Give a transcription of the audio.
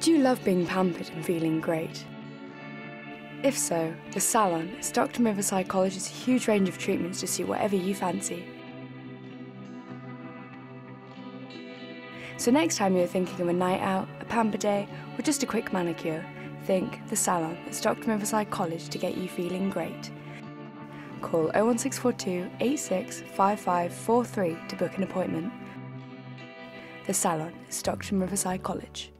Do you love being pampered and feeling great? If so, The Salon is Stockton Riverside College's huge range of treatments to suit whatever you fancy. So next time you're thinking of a night out, a pamper day, or just a quick manicure, think The Salon at Stockton Riverside College to get you feeling great. Call 01642 865543 to book an appointment. The Salon at Stockton Riverside College.